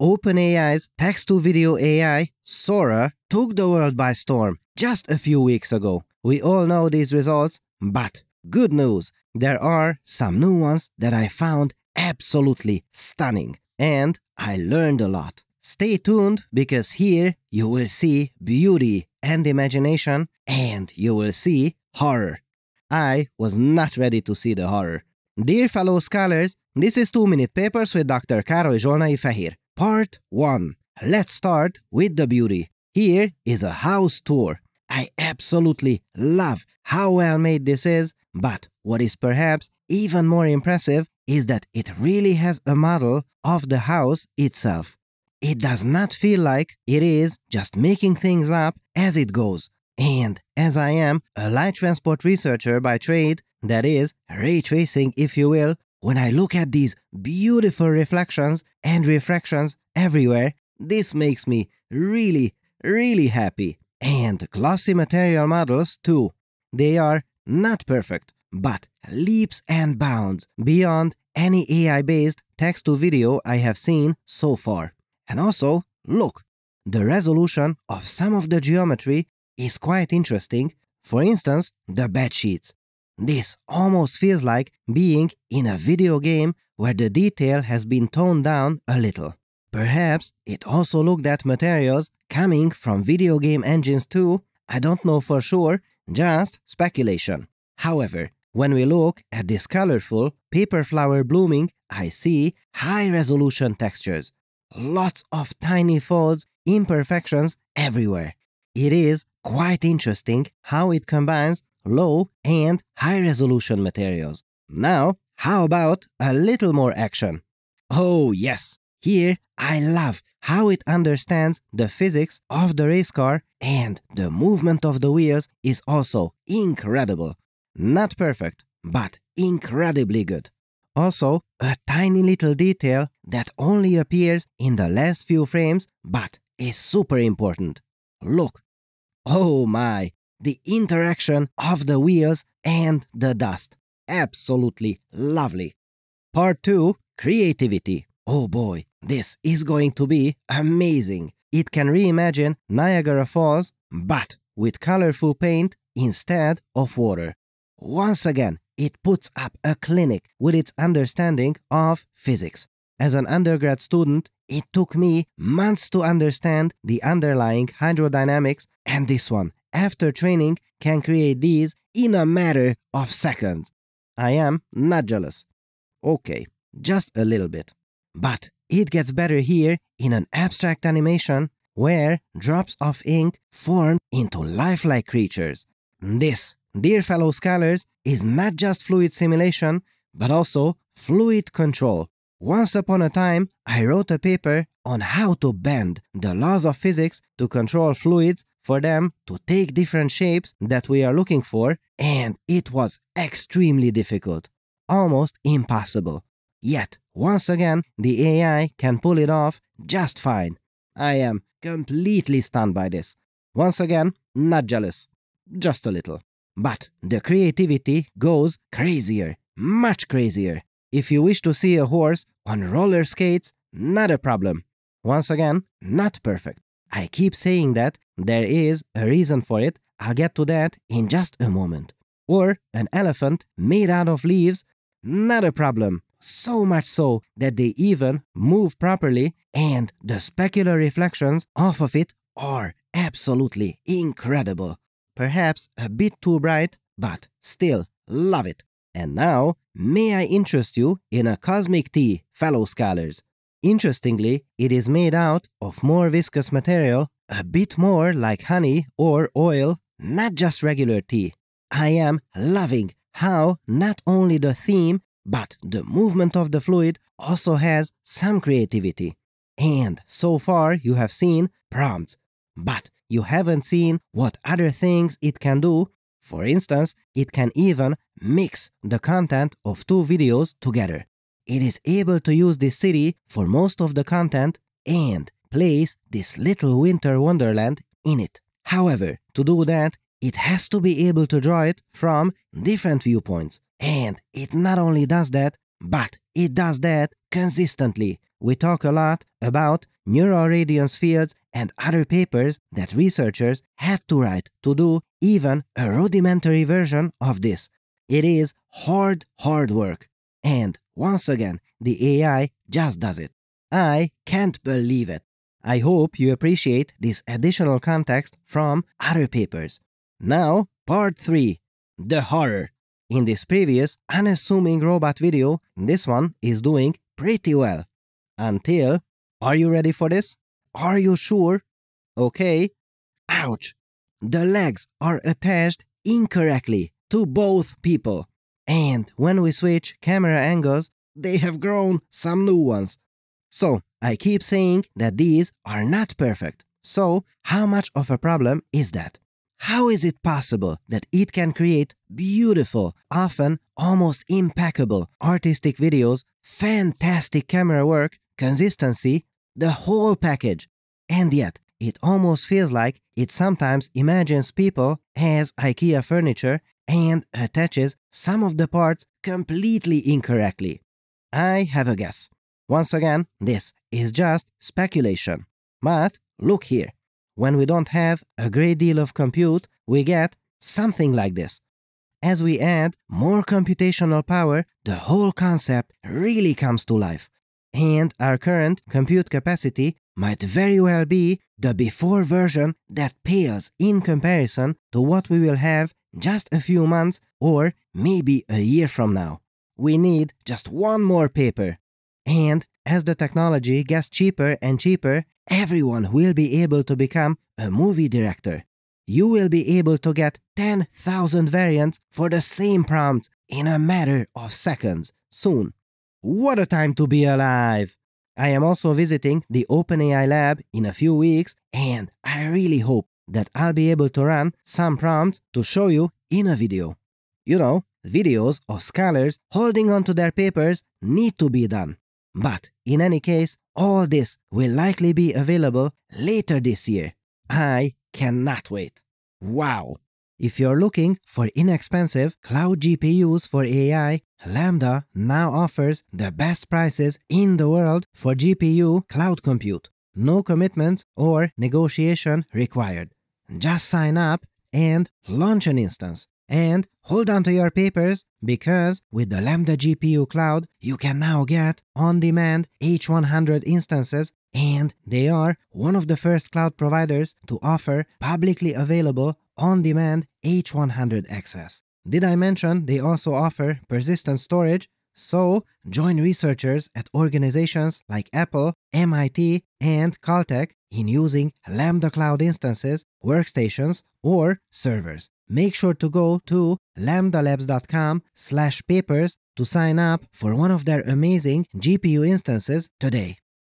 OpenAI's text-to-video AI, Sora, took the world by storm just a few weeks ago. We all know these results, but good news, there are some new ones that I found absolutely stunning, and I learned a lot. Stay tuned because here you will see beauty and imagination, and you will see horror. I was not ready to see the horror. Dear fellow scholars, this is 2 Minute Papers with Dr. Károly Zsolnai Fehér. Part 1. Let's start with the beauty. Here is a house tour. I absolutely love how well made this is, but what is perhaps even more impressive is that it really has a model of the house itself. It does not feel like it is just making things up as it goes. And as I am a light transport researcher by trade, that is, ray tracing if you will, when I look at these beautiful reflections and refractions everywhere, this makes me really, really happy. And glossy material models too. They are not perfect, but leaps and bounds beyond any AI-based text-to-video I have seen so far. And also, look, the resolution of some of the geometry is quite interesting. For instance, the bed sheets. This almost feels like being in a video game where the detail has been toned down a little. Perhaps it also looked at materials coming from video game engines too, I don't know for sure, just speculation. However, when we look at this colorful paper flower blooming, I see high-resolution textures. Lots of tiny folds, imperfections everywhere. It is quite interesting how it combines low and high resolution materials. Now, how about a little more action? Oh yes, here I love how it understands the physics of the race car and the movement of the wheels is also incredible. Not perfect, but incredibly good. Also, a tiny little detail that only appears in the last few frames but is super important. Look. Oh my, the interaction of the wheels and the dust. Absolutely lovely. Part 2 Creativity. Oh boy, this is going to be amazing. It can reimagine Niagara Falls, but with colorful paint instead of water. Once again, it puts up a clinic with its understanding of physics. As an undergrad student, it took me months to understand the underlying hydrodynamics, and this one, after training, can create these in a matter of seconds. I am not jealous. Okay, just a little bit. But it gets better here in an abstract animation where drops of ink form into lifelike creatures. This, dear fellow scholars, is not just fluid simulation, but also fluid control. Once upon a time, I wrote a paper on how to bend the laws of physics to control fluids for them to take different shapes that we are looking for, and it was extremely difficult, almost impossible. Yet, once again, the AI can pull it off just fine. I am completely stunned by this. Once again, not jealous, just a little. But the creativity goes crazier, much crazier. If you wish to see a horse on roller skates, not a problem. Once again, not perfect. I keep saying that there is a reason for it. I'll get to that in just a moment. Or an elephant made out of leaves, not a problem. So much so that they even move properly and the specular reflections off of it are absolutely incredible. Perhaps a bit too bright, but still love it. And now, may I interest you in a cosmic tea, fellow scholars. Interestingly, it is made out of more viscous material, a bit more like honey or oil, not just regular tea. I am loving how not only the theme, but the movement of the fluid also has some creativity. And so far you have seen prompts, but you haven't seen what other things it can do for instance, it can even mix the content of two videos together. It is able to use this city for most of the content and place this little winter wonderland in it. However, to do that, it has to be able to draw it from different viewpoints. And it not only does that, but it does that consistently. we talk a lot about neural radiance fields and other papers that researchers had to write to do even a rudimentary version of this. It is hard, hard work. And once again, the AI just does it. I can't believe it. I hope you appreciate this additional context from other papers. Now, part 3 The Horror. In this previous unassuming robot video, this one is doing pretty well. Until, are you ready for this? Are you sure? Okay. Ouch! The legs are attached incorrectly to both people. And when we switch camera angles, they have grown some new ones. So, I keep saying that these are not perfect. So, how much of a problem is that? How is it possible that it can create beautiful, often almost impeccable artistic videos, fantastic camera work, consistency, the whole package? And yet, it almost feels like it sometimes imagines people as IKEA furniture and attaches some of the parts completely incorrectly. I have a guess. Once again, this is just speculation. But look here. When we don't have a great deal of compute, we get something like this. As we add more computational power, the whole concept really comes to life. And our current compute capacity might very well be the before version that pales in comparison to what we will have just a few months or maybe a year from now. We need just one more paper. And as the technology gets cheaper and cheaper, everyone will be able to become a movie director. You will be able to get 10,000 variants for the same prompt in a matter of seconds soon. What a time to be alive! I am also visiting the OpenAI lab in a few weeks, and I really hope that I'll be able to run some prompts to show you in a video. You know, videos of scholars holding onto their papers need to be done. But in any case, all this will likely be available later this year. I cannot wait. Wow! If you're looking for inexpensive cloud GPUs for AI, Lambda now offers the best prices in the world for GPU cloud compute. No commitment or negotiation required. Just sign up and launch an instance. And hold on to your papers because with the Lambda GPU Cloud, you can now get on-demand H100 instances and they are one of the first cloud providers to offer publicly available on-demand H100 access. Did I mention they also offer persistent storage? So, join researchers at organizations like Apple, MIT, and Caltech in using Lambda Cloud instances, workstations, or servers make sure to go to lambdalabs.com slash papers to sign up for one of their amazing GPU instances today.